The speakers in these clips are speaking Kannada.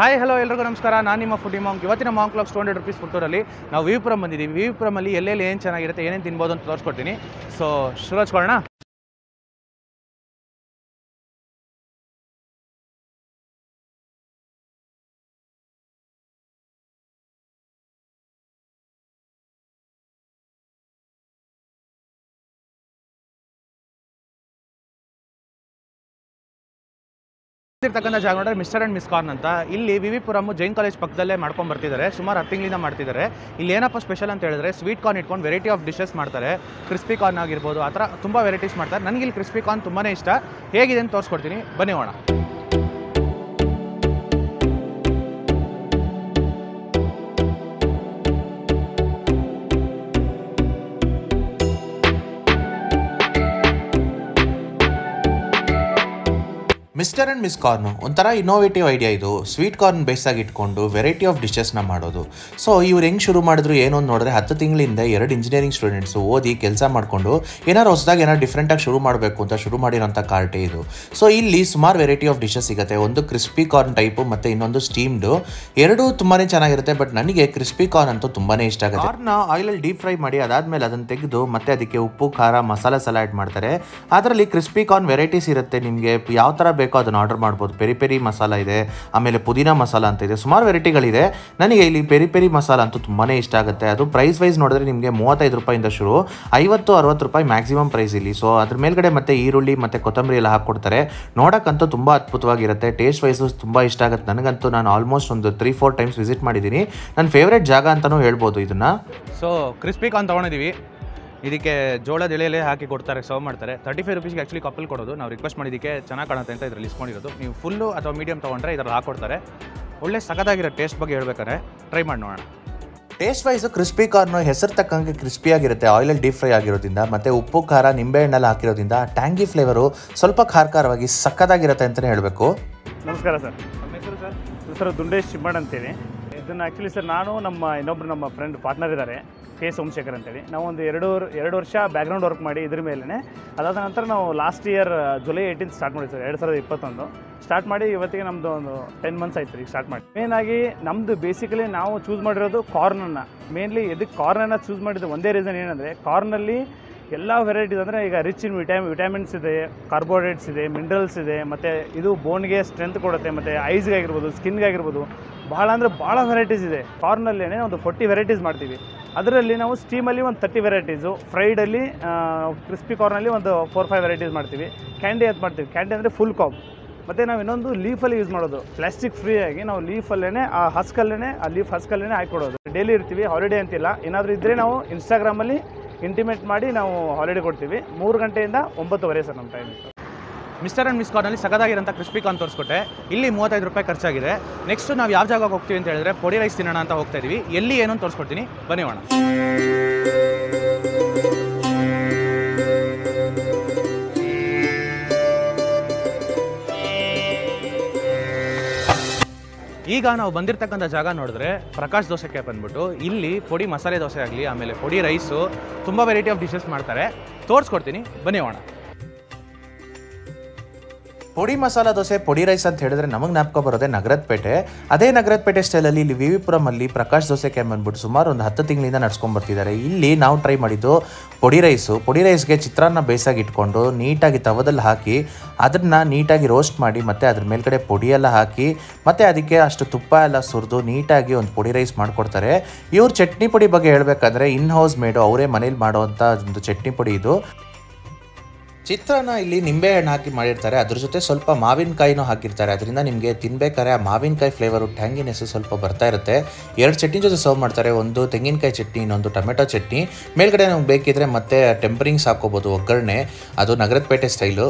ಹಾಯ್ ಹಲೋ ಎಲ್ರಿಗೂ ನಮಸ್ಕಾರ. ನಾನು ನಿಮ್ಮ ಫುಡಿ ಮಾಂಕ್ ಇವತ್ತಿನ monk clock two hundred rupees ಫುಟ್ಟೂರಲ್ಲಿ ನಾವು ವಿವಿಪುರಂ ಬಂದಿದ್ದೀವಿ. ವಿವಿಪುರಮಲ್ಲಿ ಎಲ್ಲೆಲ್ಲಿ ಏನು ಚೆನ್ನಾಗಿರುತ್ತೆ, ಏನೇನು ತಿನ್ಬೋದು ಅಂತ ತೋರಿಸ್ಕೊಡ್ತೀನಿ. ಸೊ ಶುರು ಹಚ್ಕೊಳ್ಳೋಣ ಇರ್ತಕ್ಕಂಥ ಜಾಗ ನೋಡಿದ್ರೆ ಮಿಸ್ಟರ್ ಆ್ಯಂಡ್ ಮಿಸ್ ಕಾರ್ನ್ ಅಂತ. ಇಲ್ಲಿ ವಿವಿಪುರಂ ಜೈನ್ ಕಾಲೇಜ್ ಪಕ್ಕದಲ್ಲೇ ಮಾಡ್ಕೊಂಡು ಬರ್ತಿದ್ದಾರೆ. ಸುಮಾರು ಹತ್ತು ತಿಂಗಳಿಂದ ಮಾಡ್ತಿದ್ದಾರೆ. ಇಲ್ಲಿ ಏನಪ್ಪ ಸ್ಪೆಷಲ್ ಅಂತ ಹೇಳಿದ್ರೆ ಸ್ವೀಟ್ ಕಾರ್ನ್ ಇಟ್ಕೊಂಡು ವೆರೈಟಿ ಆಫ್ ಡಿಶಸ್ ಮಾಡ್ತಾರೆ. ಕ್ರಿಸ್ಪಿ ಕಾರ್ನ್ ಆಗಿರ್ಬೋದು, ಆ ಥರ ತುಂಬ ವೆರೈಟೀಸ್ ಮಾಡ್ತಾರೆ. ನನಗೆ ಇಲ್ಲಿ ಕ್ರಿಸ್ಪಿ ಕಾರ್ನ್ ತುಂಬಾ ಇಷ್ಟ. ಹೇಗಿದೆ ಅಂತ ತೋರಿಸ್ಕೊಡ್ತೀನಿ. ಬನ್ನಿ ಹೋಣ ಮಿಸ್ಟರ್ ಆ್ಯಂಡ್ ಮಿಸ್ ಕಾರ್ನ್ ಒಂಥರ ಇನ್ನೋವೇಟಿವ್ ಐಡಿಯಾ ಇದು. ಸ್ವೀಟ್ ಕಾರ್ನ್ ಬೇಸಾಗಿ ಇಟ್ಕೊಂಡು ವೆರೈಟಿ ಆಫ್ ಡಿಶಸ್ನ ಮಾಡೋದು. ಸೊ ಇವ್ರು ಹೆಂಗೆ ಶುರು ಮಾಡಿದ್ರು ಏನು ಅಂತ ನೋಡಿದ್ರೆ ಹತ್ತು ತಿಂಗಳಿಂದ ಎರಡು ಇಂಜಿನಿಯರಿಂಗ್ ಸ್ಟೂಡೆಂಟ್ಸು ಓದಿ ಕೆಲಸ ಮಾಡಿಕೊಂಡು ಏನಾರು ಹೊಸದಾಗಿ ಏನಾರು ಡಿಫ್ರೆಂಟಾಗಿ ಶುರು ಮಾಡಬೇಕು ಅಂತ ಶುರು ಮಾಡಿರೋಂಥ ಕಾರ್ಟೆ ಇದು. ಸೊ ಇಲ್ಲಿ ಸುಮಾರು ವೆರೈಟಿ ಆಫ್ ಡಿಶಸ್ ಸಿಗುತ್ತೆ. ಒಂದು ಕ್ರಿಸ್ಪಿ ಕಾರ್ನ್ ಟೈಪು ಮತ್ತು ಇನ್ನೊಂದು ಸ್ಟೀಮ್ಡು ಎರಡೂ ತುಂಬಾ ಚೆನ್ನಾಗಿರುತ್ತೆ ಬಟ್ ನನಗೆ ಕ್ರಿಸ್ಪಿ ಕಾರ್ನ್ ಅಂತೂ ತುಂಬಾ ಇಷ್ಟ ಆಗುತ್ತೆ. ಕಾರ್ನ ಆಯಿಲಲ್ಲಿ ಡೀಪ್ ಫ್ರೈ ಮಾಡಿ ಅದಾದಮೇಲೆ ಅದನ್ನು ತೆಗೆದು ಮತ್ತೆ ಅದಕ್ಕೆ ಉಪ್ಪು, ಖಾರ, ಮಸಾಲೆ ಸಲ ಆ್ಯಡ್ ಮಾಡ್ತಾರೆ. ಅದರಲ್ಲಿ ಕ್ರಿಸ್ಪಿ ಕಾರ್ನ್ ವೆರೈಟೀಸ್ ಇರುತ್ತೆ. ನಿಮಗೆ ಯಾವ ಥರ ಬೇಕೋ ಅದನ್ನು ಆರ್ಡರ್ ಮಾಡ್ಬೋದು. ಪೆರಿ ಪೆರಿ ಮಸಾಲ ಇದೆ. ಆಮೇಲೆ ಪುದೀನ ಮಸಾಲ ಅಂತ ಇದೆ. ಸುಮಾರು ವೆರೈಟಿಗಳಿದೆ. ನನಗೆ ಇಲ್ಲಿ ಪೆರಿ ಪೆರಿ ಮಸಾಲ ಅಂತೂ ತುಂಬಾ ಇಷ್ಟ ಆಗುತ್ತೆ. ಅದು ಪ್ರೈಸ್ ವೈಸ್ ನೋಡಿದ್ರೆ ನಿಮಗೆ ಮೂವತ್ತೈದು ರೂಪಾಯಿಂದ ಶುರು. ಐವತ್ತು, ಅರವತ್ತು ರೂಪಾಯಿ ಮ್ಯಾಕ್ಸಿಮಮ್ ಪ್ರೈಸ್ ಇಲ್ಲಿ. ಸೊ ಅದ್ರ ಮೇಲ್ಗಡೆ ಮತ್ತೆ ಈರುಳ್ಳಿ ಮತ್ತು ಕೊತ್ತಂಬರಿ ಎಲ್ಲ ಹಾಕ್ಕೊಡ್ತಾರೆ. ನೋಡೋಕ್ಕಂತೂ ತುಂಬ ಅದ್ಭುತವಾಗಿರುತ್ತೆ. ಟೇಸ್ಟ್ ವೈಸು ತುಂಬ ಇಷ್ಟ ಆಗುತ್ತೆ. ನನಗಂತೂ ನಾನು ಆಲ್ಮೋಸ್ಟ್ ಒಂದು ತ್ರೀ ಫೋರ್ ಟೈಮ್ಸ್ ವಿಸಿಟ್ ಮಾಡಿದ್ದೀನಿ. ನನ್ನ ಫೇವ್ರೇಟ್ ಜಾಗ ಅಂತಲೂ ಹೇಳ್ಬೋದು ಇದನ್ನು. ಸೊ ಕ್ರಿಸ್ಪಿ ಕಾರ್ನ್ ತೊಗೊಂಡಿದ್ದೀವಿ ಇದಕ್ಕೆ ಜೋಳದ ಎಳೆಯಲ್ಲೇ ಹಾಕಿ ಕೊಡ್ತಾರೆ ಸರ್ವ್ ಮಾಡ್ತಾರೆ. ತರ್ಟಿ ಫೈವ್ ರುಪೀಸ್ಗೆ ಆ್ಯಕ್ಚುಲಿ ಕಪ್ಪಲ್ ಕೊಡೋದು. ನಾವು ರಿಕ್ವೆಸ್ಟ್ ಮಾಡಿದ್ದಕ್ಕೆ ಚೆನ್ನಾಗಿ ಕಾಣುತ್ತೆ ಅಂತ ಇದ್ರಲ್ಲಿ ಇಸ್ಕೊಂಡಿರೋದು ನೀವು ಫುಲ್ಲು ಅಥವಾ ಮೀಡಿಯಮ್ ತೊಗೊಂಡ್ರೆ ಇದರಲ್ಲಿ ಹಾಕ್ಕೊಡ್ತಾರೆ ಒಳ್ಳೆ ಸಖದಾಗಿರೋ ಟೇಸ್ಟ್ ಬಗ್ಗೆ ಹೇಳ್ಬೇಕಾದ್ರೆ ಟ್ರೈ ಮಾಡಿ ನೋಡೋಣ. ಟೇಸ್ಟ್ ವೈಸು ಕ್ರಿಸ್ಪಿ ಕಾರ್ನು ಹೆಸರು ತಕ್ಕಂಗೆ ಕ್ರಿಸ್ಪಿಯಾಗಿರುತ್ತೆ ಆಯಿಲಲ್ಲಿ ಡೀಪ್ ಫ್ರೈ ಆಗಿರೋದ್ರಿಂದ ಮತ್ತು ಉಪ್ಪು ಖಾರ ನಿಂಬೆಹಣ್ಣೆಲ್ಲ ಹಾಕಿರೋದ್ರಿಂದ ಟ್ಯಾಂಗಿ ಫ್ಲೇವರು ಸ್ವಲ್ಪ ಖಾರ ಖಾರವಾಗಿ ಸಕ್ಕತ್ತಾಗಿರುತ್ತೆ ಅಂತಲೇ ಹೇಳಬೇಕು. ನಮಸ್ಕಾರ ಸರ್. ನಮ್ಮ ಹೆಸರು ಸರ್. ಹೆಸರು ದುಂಡೇಶ್ ಚಿಮ್ಮಣ್ಣ ಅಂತೇಳಿ. ಇದನ್ನು ಆ್ಯಕ್ಚುಲಿ ಸರ್ ನಾನು ನಮ್ಮ ಇನ್ನೊಬ್ರು ನಮ್ಮ ಫ್ರೆಂಡ್ ಪಾರ್ಟ್ನರ್ ಇದ್ದಾರೆ ಕೆ ಸೋಮಶೇಖರ್ ಅಂತೇಳಿ. ನಾವು ಒಂದು ಎರಡು ಎರಡು ವರ್ಷ ಬ್ಯಾಕ್ಗ್ರೌಂಡ್ ವರ್ಕ್ ಮಾಡಿ ಇದ್ರ ಮೇಲೇ ಅದಾದ ನಂತರ ನಾವು last year July eighteen start ಮಾಡಿದ್ವಿ ಸರ್, ಎರಡು ಸಾವಿರದ ಇಪ್ಪತ್ತೊಂದು. ಸ್ಟಾರ್ಟ್ ಮಾಡಿ ಇವತ್ತಿಗೆ ನಮ್ಮದು ಒಂದು ಟೆನ್ ಮಂತ್ಸ್ ಆಯ್ತು ಈಗ ಸ್ಟಾರ್ಟ್ ಮಾಡಿ. ಮೇನಾಗಿ ನಮ್ಮದು ಬೇಸಿಕಲಿ ನಾವು ಚೂಸ್ ಮಾಡಿರೋದು ಕಾರ್ನನ್ನು ಮೇನ್ಲಿ ಎದಕ್ಕೆ ಕಾರ್ನನ್ನು ಚೂಸ್ ಮಾಡಿದ ಒಂದೇ ರೀಸನ್ ಏನಂದರೆ ಕಾರ್ನಲ್ಲಿ ಎಲ್ಲ ವೆರೈಟೀಸ್ ಅಂದರೆ ಈಗ ರಿಚ್ ಇನ್ ವಿಟಾಮಿನ್ ವಿಟಾಮಿನ್ಸ್ ಇದೆ ಕಾರ್ಬೋಹೈಡ್ರೇಟ್ಸ್ ಇದೆ ಮಿನರಲ್ಸ್ ಇದೆ, ಮತ್ತು ಇದು ಬೋನ್ಗೆ ಸ್ಟ್ರೆಂತ್ ಕೊಡುತ್ತೆ, ಮತ್ತು ಐಸ್ಗೆ ಆಗಿರ್ಬೋದು ಸ್ಕಿನ್ಗೆ ಆಗಿರ್ಬೋದು. ಭಾಳ ಅಂದರೆ ಭಾಳ ವೆರೈಟೀಸ್ ಇದೆ. ಕಾರ್ನಲ್ಲೇ ಒಂದು ಫೋರ್ಟಿ ವೆರೈಟೀಸ್ ಮಾಡ್ತೀವಿ. ಅದರಲ್ಲಿ ನಾವು ಸ್ಟೀಮಲ್ಲಿ ಒಂದು ತರ್ಟಿ ವೆರೈಟೀಸು ಫ್ರೈಡಲ್ಲಿ ಕ್ರಿಸ್ಪಿ ಕಾರ್ನಲ್ಲಿ ಒಂದು ಫೋರ್ ಫೈವ್ ವೆರೈಟೀಸ್ ಮಾಡ್ತೀವಿ. ಕ್ಯಾಂಡಿ ಅಂತ ಮಾಡ್ತೀವಿ. ಕ್ಯಾಂಡಿ ಅಂದರೆ ಫುಲ್ ಕಾಪ್ ಮತ್ತು ನಾವು ಇನ್ನೊಂದು ಲೀಫಲ್ಲಿ ಯೂಸ್ ಮಾಡೋದು. ಪ್ಲಾಸ್ಟಿಕ್ ಫ್ರೀ ಆಗಿ ನಾವು ಲೀಫಲ್ಲೇ ಆ ಹಸ್ಕಲ್ಲೇ ಆ ಲೀಫ್ ಹಸ್ಕಲ್ಲೇ ಹಾಕ್ಕೊಡೋದು. ಡೈಲಿ ಇರ್ತೀವಿ ಹಾಲಿಡೇ ಅಂತಿಲ್ಲ. ಏನಾದರೂ ಇದ್ದರೆ ನಾವು ಇನ್ಸ್ಟಾಗ್ರಾಮಲ್ಲಿ ಇಂಟಿಮೇಟ್ ಮಾಡಿ ನಾವು ಹಾಲಿಡೇ ಕೊಡ್ತೀವಿ. ಮೂರು ಗಂಟೆಯಿಂದ ಒಂಬತ್ತುವರೆ ಸರ್ ನಮ್ಮ ಟೈಮ್ ಮಿಸ್ಟರ್ ಆ್ಯಂಡ್ ಮಿಸ್ ಕಾರ್ನಲ್ಲಿ ಸಗದಾಗಿರೋಂಥ ಕ್ರಿಸ್ಪಿ ಕಾರ್ನ್ ತೋರಿಸ್ಕೊಟ್ಟೆ. ಇಲ್ಲಿ ಮೂವತ್ತೈದು ರೂಪಾಯಿ ಖರ್ಚಾಗಿದೆ. ನೆಕ್ಸ್ಟ್ ನಾವು ಯಾವ ಜಾಗಕ್ಕೆ ಹೋಗ್ತೀವಿ ಅಂತ ಹೇಳಿದ್ರೆ ಪೊಡಿ ರೈಸ್ ತಿನ್ನೋಣ ಅಂತ ಹೋಗ್ತಾ ಇದೀವಿ. ಎಲ್ಲಿ ಏನು ಅಂತ ತೋರಿಸ್ಕೊಡ್ತೀನಿ. ಬನ್ನಿ ಹೋಣ ಈಗ ನಾವು ಬಂದಿರತಕ್ಕಂಥ ಜಾಗ ನೋಡಿದ್ರೆ ಪ್ರಕಾಶ್ ದೋಸೆಗೆ ಬಂದ್ಬಿಟ್ಟು ಇಲ್ಲಿ ಪೊಡಿ ಮಸಾಲೆ ದೋಸೆ ಆಗಲಿ, ಆಮೇಲೆ ಪೊಡಿ ರೈಸು ತುಂಬ ವೆರೈಟಿ ಆಫ್ ಡಿಶಸ್ ಮಾಡ್ತಾರೆ. ತೋರಿಸ್ಕೊಡ್ತೀನಿ. ಬನ್ನಿ ಹೋಣ ಪೊಡಿ ಮಸಾಲ ದೋಸೆ, ಪೊಡಿ ರೈಸ್ ಅಂತ ಹೇಳಿದ್ರೆ ನಮಗೆ ಜ್ಞಾಪಕ ಬರೋದೇ ನಗರದ ಪೇಟೆ. ಅದೇ ನಗರದ ಪೇಟೆ ಸ್ಟೈಲಲ್ಲಿ ಇಲ್ಲಿ ವಿವಿಪುರಮಲ್ಲಿ ಪ್ರಕಾಶ್ ದೋಸೆ ಕ್ಯಾಂಪ್ ಬಂದ್ಬಿಟ್ಟು ಸುಮಾರು ಒಂದು ಹತ್ತು ತಿಂಗಳಿಂದ ನಡ್ಸ್ಕೊಂಡ್ ಬರ್ತಿದ್ದಾರೆ. ಇಲ್ಲಿ ನಾವು ಟ್ರೈ ಮಾಡಿದ್ದು ಪೊಡಿ ರೈಸು. ಪೊಡಿ ರೈಸ್ಗೆ ಚಿತ್ರಾನ್ನ ಬೇಯಿಸಾಗಿ ಇಟ್ಕೊಂಡು ನೀಟಾಗಿ ತವದಲ್ಲಿ ಹಾಕಿ ಅದನ್ನು ನೀಟಾಗಿ ರೋಸ್ಟ್ ಮಾಡಿ ಮತ್ತು ಅದ್ರ ಮೇಲ್ಗಡೆ ಪೊಡಿ ಎಲ್ಲ ಹಾಕಿ ಮತ್ತು ಅದಕ್ಕೆ ಅಷ್ಟು ತುಪ್ಪ ಎಲ್ಲ ಸುರಿದು ನೀಟಾಗಿ ಒಂದು ಪೊಡಿ ರೈಸ್ ಮಾಡಿಕೊಡ್ತಾರೆ. ಇವ್ರ ಚಟ್ನಿ ಪುಡಿ ಬಗ್ಗೆ ಹೇಳಬೇಕಂದ್ರೆ ಇನ್ ಹೌಸ್ ಮೇಡು ಅವರೇ ಮನೇಲಿ ಮಾಡುವಂಥ ಒಂದು ಚಟ್ನಿ ಪುಡಿ ಇದು. ಚಿತ್ರಾನ್ನ ಇಲ್ಲಿ ನಿಂಬೆಹಣ್ಣು ಹಾಕಿ ಮಾಡಿರ್ತಾರೆ. ಅದ್ರ ಜೊತೆ ಸ್ವಲ್ಪ ಮಾವಿನಕಾಯಿನೂ ಹಾಕಿರ್ತಾರೆ. ಅದರಿಂದ ನಿಮಗೆ ತಿನ್ಬೇಕಾದ್ರೆ ಆ ಮಾವಿನಕಾಯಿ ಫ್ಲೇವರು ಟ್ಯಾಂಗಿನೆಸ್ ಸ್ವಲ್ಪ ಬರ್ತಾ ಇರುತ್ತೆ. ಎರಡು ಚಟ್ನಿ ಜೊತೆ ಸರ್ವ್ ಮಾಡ್ತಾರೆ. ಒಂದು ತೆಂಗಿನಕಾಯಿ ಚಟ್ನಿ, ಇನ್ನೊಂದು ಟೊಮೆಟೊ ಚಟ್ನಿ. ಮೇಲ್ಗಡೆ ನಮ್ಗೆ ಬೇಕಿದ್ರೆ ಮತ್ತೆ ಟೆಂಪರಿಂಗ್ಸ್ ಹಾಕೋಬೋದು ಒಗ್ಗರಣೆ. ಅದು Nagarathpete style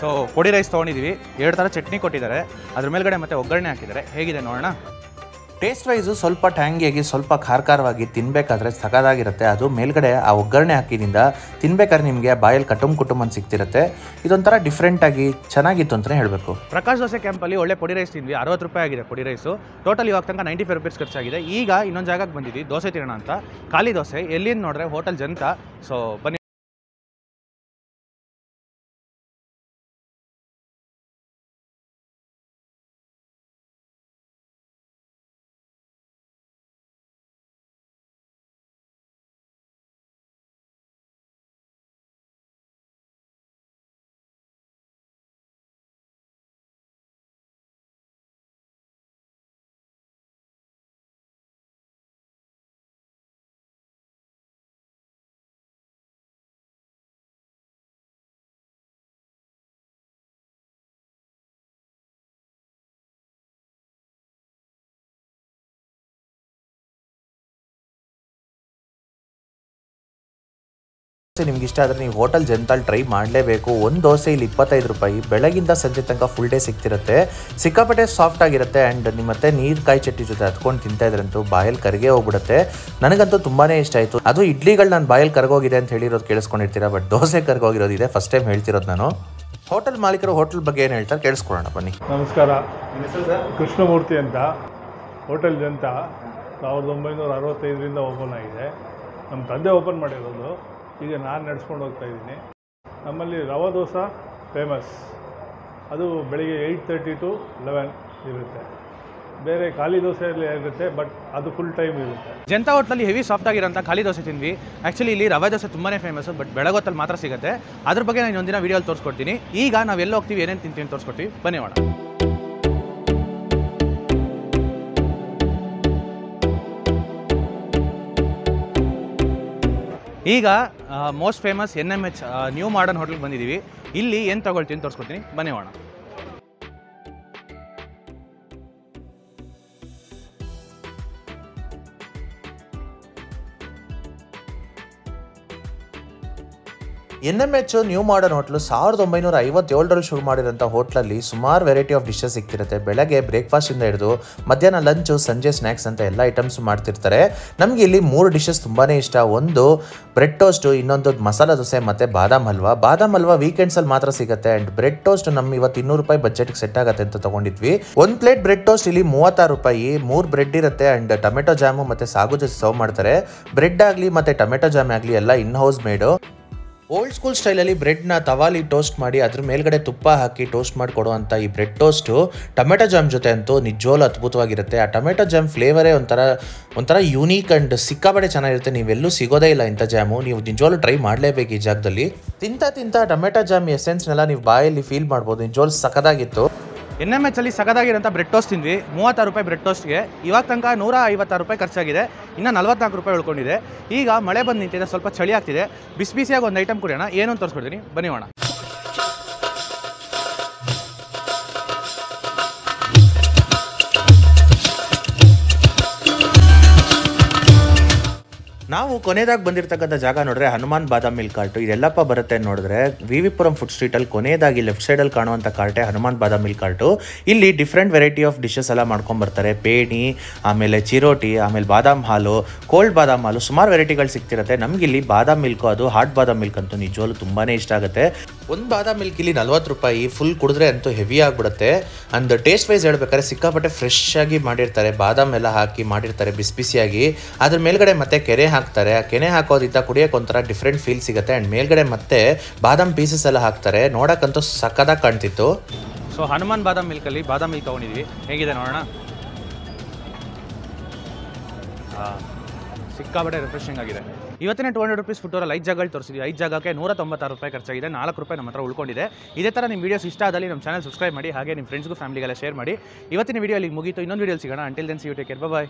so podi rice ತೊಗೊಂಡಿದ್ದೀವಿ ಎರಡು ಥರ ಚಟ್ನಿ ಕೊಟ್ಟಿದ್ದಾರೆ. ಅದ್ರ ಮೇಲ್ಗಡೆ ಮತ್ತೆ ಒಗ್ಗರಣೆ ಹಾಕಿದ್ದಾರೆ. ಹೇಗಿದೆ ನೋಡೋಣ? ಟೇಸ್ಟ್ ವೈಸು ಸ್ವಲ್ಪ ಟ್ಯಾಂಗಿಯಾಗಿ, ಸ್ವಲ್ಪ ಖಾರ ಖಾರವಾಗಿ ತಿನ್ಬೇಕಾದ್ರೆ ಸಖತ್ತಾಗಿರುತ್ತೆ. ಅದು ಮೇಲ್ಗಡೆ ಆ ಒಗ್ಗರಣೆ ಹಾಕಿದಿಂದ ತಿನ್ಬೇಕಾದ್ರೆ ನಿಮಗೆ ಬಾಯಲ್ಲಿ ಕಟುಂ ಕುಟುಂಬ ಅಂತ ಸಿಗ್ತಿರುತ್ತೆ. ಇದೊಂಥರ ಡಿಫ್ರೆಂಟಾಗಿ ಚೆನ್ನಾಗಿತ್ತು ಅಂತಲೇ ಹೇಳಬೇಕು. ಪ್ರಕಾಶ್ ದೋಸೆ ಕ್ಯಾಂಪಲ್ಲಿ ಒಳ್ಳೆ ಪೊಡಿ ರೈಸ್ ತಿಂದ್ವಿ. ಅರವತ್ತು ರೂಪಾಯಿ ಆಗಿದೆ ಪೊಡಿ ರೈಸು ಟೋಟಲ್ ಇವಾಗ ತನಕ ನೈಂಟಿ ಫೈವ್ ರುಪೀಸ್ ಖರ್ಚಾಗಿದೆ. ಈಗ ಇನ್ನೊಂದು ಜಾಗಕ್ಕೆ ಬಂದಿದ್ವಿ. ದೋಸೆ ತಿನ್ನೋಣ ಅಂತ. ಖಾಲಿ ದೋಸೆ ಎಲ್ಲಿಂದ ನೋಡಿದ್ರೆ ಹೋಟೆಲ್ ಜನತಾ ಸೊ ಬನ್ನಿ. ನಿಮ್ಗೆ ಇಷ್ಟ ಆದರೆ ನೀವು ಹೋಟೆಲ್ ಜನತಾಲ್ ಟ್ರೈ ಮಾಡಲೇಬೇಕು. ಒಂದು ದೋಸೆ ಇಲ್ಲಿ ಇಪ್ಪತ್ತೈದು ರೂಪಾಯಿ. ಬೆಳಗಿಂದ ಸಂಜೆ ತನಕ ಫುಲ್ ಡೇ ಸಿಗ್ತಿರುತ್ತೆ. ಸಿಕ್ಕಾಪಟ್ಟೆ ಸಾಫ್ಟ್ ಆಗಿರುತ್ತೆ ಆ್ಯಂಡ್ ನಿಮ್ಮ ಮತ್ತೆ ನೀರು ಕಾಯಿ ಚಟ್ನಿ ಜೊತೆ ಹತ್ಕೊಂಡು ತಿಂತಾ ಇದ್ರಂತೂ ಬಾಯಲ್ಲಿ ಕರಗೆ ಹೋಗ್ಬಿಡುತ್ತೆ. ನನಗಂತೂ ತುಂಬಾ ಇಷ್ಟ ಆಯಿತು. ಅದು ಇಡ್ಲಿಗಳು ನಾನು ಬಾಯಲ್ಲಿ ಕರಗೋಗಿದೆ ಅಂತ ಹೇಳಿರೋದು ಕೇಳಿಸ್ಕೊಂಡಿರ್ತೀರಾ ಬಟ್ ದೋಸೆ ಕರಗೋಗಿರೋದಿದೆ ಫಸ್ಟ್ ಟೈಮ್ ಹೇಳ್ತಿರೋದು ನಾನು. ಹೋಟೆಲ್ ಮಾಲೀಕರು ಹೋಟೆಲ್ ಬಗ್ಗೆ ಏನು ಹೇಳ್ತಾರೆ ಕೇಳಿಸ್ಕೊಳ್ಳೋಣ, ಬನ್ನಿ. ನಮಸ್ಕಾರ. ಕೃಷ್ಣಮೂರ್ತಿ ಅಂತ. ಹೋಟೆಲ್ ಜನತಾ. ಸಾವಿರದ ಒಂಬೈನೂರ ಅರವತ್ತೈದರಿಂದ ಓಪನ್ ಆಗಿದೆ. ನಮ್ಮ ತಂದೆ ಓಪನ್ ಮಾಡಿರೋದು. ಈಗ ನಾನು ನಡೆಸ್ಕೊಂಡು ಹೋಗ್ತಾ ಇದ್ದೀನಿ. ನಮ್ಮಲ್ಲಿ ರವೆ ದೋಸೆ ಫೇಮಸ್ ಅದು ಬೆಳಿಗ್ಗೆ ಏಯ್ಟ್ ತರ್ಟಿ ಟು ಲೆವೆನ್ ಇರುತ್ತೆ. ಬೇರೆ ಖಾಲಿ ದೋಸೆಯಲ್ಲಿ ಇರುತ್ತೆ ಬಟ್ ಅದು ಫುಲ್ ಟೈಮ್ ಇರುತ್ತೆ. ಜನತಾ ಹೋಟ್ಲಲ್ಲಿ ಹೆವಿ ಸಾಫ್ಟ್ ಆಗಿರೋಂಥ ಖಾಲಿ ದೋಸೆ ತಿಂದ್ವಿ. ಆ್ಯಕ್ಚುಲಿ ಇಲ್ಲಿ ರವೆ ದೋಸೆ ತುಂಬಾ ಫೇಮಸ್ ಬಟ್ ಬೆಳಗೊತ್ತಲ್ಲಿ ಮಾತ್ರ ಸಿಗುತ್ತೆ. ಅದ್ರ ಬಗ್ಗೆ ನಾನು ಒಂದಿನ ವೀಡಿಯೋಲಿ ತೋರಿಸ್ಕೊಡ್ತೀನಿ. ಈಗ ನಾವು ಹೋಗ್ತೀವಿ, ಏನೇನು ತಿಂತೀವಿ ತೋರಿಸ್ಕೊಡ್ತೀವಿ. ಬನ್ನಿ ಮಾಡೋಣ ಈಗ most famous N M H new modern ಹೋಟೆಲ್ಗೆ ಬಂದಿದ್ದೀವಿ ಇಲ್ಲಿ ಏನು ತಗೊಳ್ತೀನಿ ತೋರಿಸ್ಕೊಡ್ತೀನಿ. ಬನ್ನಿ ಮಾಡೋಣ N M H new modern hotel ಸಾವಿರದ ಒಂಬೈನೂರ ಐವತ್ತೇಳರಲ್ಲಿ ಶುರು ಮಾಡಿರೋಂಥ ಹೋಟ್ಲಲ್ಲಿ ಸುಮಾರು ವೆರೈಟಿ ಆಫ್ ಡಿಶಸ್ ಸಿಗ್ತಿರುತ್ತೆ ಬೆಳಗ್ಗೆ ಬ್ರೇಕ್ಫಾಸ್ಟಿಂದ ಹಿಡಿದು ಮಧ್ಯಾಹ್ನ ಲಂಚು ಸಂಜೆ ಸ್ನ್ಯಾಕ್ಸ್ ಅಂತ ಎಲ್ಲ ಐಟಮ್ಸ್ ಮಾಡ್ತಿರ್ತಾರೆ. ನಮಗೆ ಇಲ್ಲಿ ಮೂರು ಡಿಶಸ್ ತುಂಬಾ ಇಷ್ಟ. ಒಂದು ಬ್ರೆಡ್ ಟೋಸ್ಟು ಇನ್ನೊಂದು ಮಸಾಲ ದೋಸೆ ಮತ್ತು ಬಾದಾಮ್ ಹಲ್ವಾ. ಬಾದಾಮ್ ಹಲ್ವಾ ವೀಕೆಂಡ್ಸಲ್ಲಿ ಮಾತ್ರ ಸಿಗುತ್ತೆ ಆ್ಯಂಡ್ ಬ್ರೆಡ್ ಟೋಸ್ಟ್ ನಮ್ಮ ಇವತ್ತು ಇನ್ನೂರು ರೂಪಾಯಿ ಬಜೆಟ್ಗೆ ಸೆಟ್ ಆಗುತ್ತೆ ಅಂತ ತೊಗೊಂಡಿದ್ವಿ. ಒಂದು ಪ್ಲೇಟ್ ಬ್ರೆಡ್ ಟೋಸ್ಟ್ ಇಲ್ಲಿ ಮೂವತ್ತಾರು ರೂಪಾಯಿ. ಮೂರು ಬ್ರೆಡ್ ಇರುತ್ತೆ ಆ್ಯಂಡ್ ಟೊಮೆಟೊ ಜಾಮು ಮತ್ತು ಸಾಗು ಜೊತೆ ಸರ್ವ್ ಮಾಡ್ತಾರೆ. ಬ್ರೆಡ್ ಆಗಲಿ ಮತ್ತು ಟೊಮೆಟೊ ಜಾಮ್ ಆಗಲಿ ಎಲ್ಲ in house made old school ಸ್ಟೈಲಲ್ಲಿ ಬ್ರೆಡ್ನ ತವಾಲಿ ಟೋಸ್ಟ್ ಮಾಡಿ ಅದ್ರ ಮೇಲ್ಗಡೆ ತುಪ್ಪ ಹಾಕಿ ಟೋಸ್ಟ್ ಮಾಡಿ ಕೊಡುವಂಥ ಈ ಬ್ರೆಡ್ ಟೋಸ್ಟು ಟೊಮೆಟೊ ಜಾಮ್ ಜೊತೆ ಅಂತೂ ನಿಜವಾಗ್ಲೂ ಅದ್ಭುತವಾಗಿರುತ್ತೆ. ಆ ಟೊಮೆಟೊ ಜಾಮ್ ಫ್ಲೇವರೇ ಒಂಥರ ಒಂಥರ ಯೂನೀಕ್ ಆ್ಯಂಡ್ ಸಿಕ್ಕಾಪಟ್ಟೆ ಚೆನ್ನಾಗಿರುತ್ತೆ. ನೀವೆಲ್ಲೂ ಸಿಗೋದೇ ಇಲ್ಲ ಇಂಥ ಜಾಮು. ನೀವು ನಿಜವಾಗ್ಲೂ ಟ್ರೈ ಮಾಡಲೇಬೇಕು ಈ ಜಾಗದಲ್ಲಿ. ತಿಂತ ತಿಂತ ಟೊಮೆಟೊ ಜಾಮ್ ಎಸೆನ್ಸ್ನೆಲ್ಲ ನೀವು ಬಾಯಲ್ಲಿ ಫೀಲ್ ಮಾಡ್ಬೋದು. ನಿಜವಾಗ್ಲೂ ಸಖತ್ತಾಗಿತ್ತು. ಎನ್ ಎಂ ಎಚ್ ಅಲ್ಲಿ ಸಗದಾಗಿರೋಂಥ ಬ್ರೆಡ್ ಟೋಸ್ಟ್ ತಿಂದ್ವಿ. ಮೂವತ್ತಾರು ರೂಪಾಯಿ ಬ್ರೆಡ್ ಟೋಸ್ಟ್ಗೆ. ಇವಾಗ ತನಕ ನೂರ ಐವತ್ತಾರು ರೂಪಾಯಿ ಖರ್ಚಾಗಿದೆ. ಇನ್ನು ನಲ್ವತ್ನಾಲ್ಕು ರೂಪಾಯಿ ಉಳ್ಕೊಂಡಿದೆ. ಈಗ ಮಳೆ ಬಂದು ನಿಂತಿದೆ. ಸ್ವಲ್ಪ ಚಳಿ ಆಗ್ತಿದೆ. ಬಿಸಿ ಬಿಸಿಯಾಗಿ ಒಂದು ಐಟಮ್ ಕುಡಿಯೋಣ. ಏನು ಅಂತ ತೋರಿಸ್ಕೊಡ್ತೀನಿ ಬನ್ನಿ ಮಾಡೋಣ ನಾವು ಕೊನೆಯದಾಗಿ ಬಂದಿರತಕ್ಕಂಥ ಜಾಗ ನೋಡಿದ್ರೆ ಹನುಮಾನ್ ಬಾದಾಮ್ ಮಿಲ್ ಕಾರ್ಟು. ಇದೆಲ್ಲಪ್ಪ ಬರುತ್ತೆ ನೋಡಿದ್ರೆ ವಿ ವಿ ಪುರಂ ಫುಡ್ ಸ್ಟ್ರೀಟಲ್ಲಿ ಕೊನೆಯದಾಗಿ ಲೆಫ್ಟ್ ಸೈಡಲ್ಲಿ ಕಾಣುವಂಥ ಕಾರ್ಟೆ ಹನುಮಾನ್ ಬಾದಾಮ್ ಮಿಲ್ ಕಾರ್ಟು. ಇಲ್ಲಿ ಡಿಫ್ರೆಂಟ್ ವೆರೈಟಿ ಆಫ್ ಡಿಶಸ್ ಎಲ್ಲ ಮಾಡ್ಕೊಂಬರ್ತಾರೆ ಪೇಣಿ, ಆಮೇಲೆ ಚಿರೋಟಿ, ಆಮೇಲೆ ಬಾದಾಮ್ ಹಾಲು, ಕೋಲ್ಡ್ ಬಾದಾಮ್ ಹಾಲು, ಸುಮಾರು ವೆರೈಟಿಗಳು ಸಿಗ್ತಿರುತ್ತೆ. ಇಲ್ಲಿ ಬಾದಾಮ್ ಮಿಲ್ಕು ಅದು, ಹಾಟ್ ಬಾದಾಮ್ ಮಿಲ್ಕ್ ಅಂತೂ ನಿಜವಾಗ್ಲೂ ತುಂಬಾ ಇಷ್ಟ ಆಗುತ್ತೆ. ಒಂದು ಬಾದಾಮ್ ಮಿಲ್ಕ್ ಇಲ್ಲಿ ನಲ್ವತ್ತು ರೂಪಾಯಿ ಫುಲ್ ಕುಡಿದ್ರೆ ಅಂತೂ ಹೆವಿ ಆಗಿಬಿಡುತ್ತೆ. ಅಂಡ್ ಟೇಸ್ಟ್ ವೈಸ್ ಹೇಳ್ಬೇಕಾದ್ರೆ ಸಿಕ್ಕಾಪಟ್ಟೆ ಫ್ರೆಶ್ ಆಗಿ ಮಾಡಿರ್ತಾರೆ. ಬಾದಾಮ್ ಎಲ್ಲ ಹಾಕಿ ಮಾಡಿರ್ತಾರೆ ಬಿಸಿ ಬಿಸಿಯಾಗಿ. ಅದ್ರ ಮೇಲ್ಗಡೆ ಮತ್ತೆ ಕೆರೆ ಹಾಕ್ತಾರೆ. ಆ ಕೆನೆ ಹಾಕೋದಿಂದ ಕುಡಿಯೋಕೆ ಒಂಥರ ಡಿಫ್ರೆಂಟ್ ಫೀಲ್ ಸಿಗುತ್ತೆ. ಆ್ಯಂಡ್ ಮೇಲ್ಗಡೆ ಮತ್ತೆ ಬಾದಾಮ್ ಪೀಸಸ್ ಎಲ್ಲ ಹಾಕ್ತಾರೆ. ನೋಡೋಕ್ಕಂತೂ ಸಕ್ಕದಾಗಿ ಕಾಣ್ತಿತ್ತು. ಸೊ ಹನುಮಾನ್ ಬಾದಾಮ್ ಮಿಲ್ಕಲ್ಲಿ ಬಾದಾಮ್ ಮಿಲ್ಕ್ ತೊಗೊಂಡಿದ್ವಿ. ಹೇಗಿದೆ ನೋಡೋಣ? ಸಿಕ್ಕಾಪಟ್ಟೆ ರಿಫ್ರೆಶಿಂಗ್ ಆಗಿದೆ. ಇವತ್ತಿನ ಟು ಹಂಡ್ರೆಡ್ ರುಪೀಸ್ ಫುಟ್ಟೋರಲ್ಲಿ ಐದು ಜಾಗಗಳು ತೋರಿಸಿದ್ವಿ. ಐದು ಜಾಗಕ್ಕೆ ನೂರ ತೊಂಬತ್ತಾರು ರೂಪಾಯಿ ಖರ್ಚಾಗಿದೆ. ನಾಲ್ಕು ರೂಪಾಯಿ ನಮ್ಮ ಹತ್ರ ಉಳ್ಕೊಂಡಿದೆ. ಇದೇ ಥರ ನಿಮ್ಮ ವೀಡಿಯೋಸ್ ಇಷ್ಟ ಆದಲ್ಲಿ ನಮ್ಮ ಚಾನಲ್ ಸಬ್ಸ್ಕ್ರೈಬ್ ಮಾಡಿ, ಹಾಗೆ ನಿಮ್ಮ ಫ್ರೆಂಡ್ಸ್ಗೂ ಫ್ಯಾಮಿಲಿಗೆಲ್ಲ ಶೇರ್ ಮಾಡಿ. ಇವತ್ತಿನ ವೀಡಿಯೋ ಅಲ್ಲಿ ಮುಗಿತು. ಇನ್ನೊಂದು ವೀಡಿಯೋ ಸಿಗೋಣ. Until then see you take bye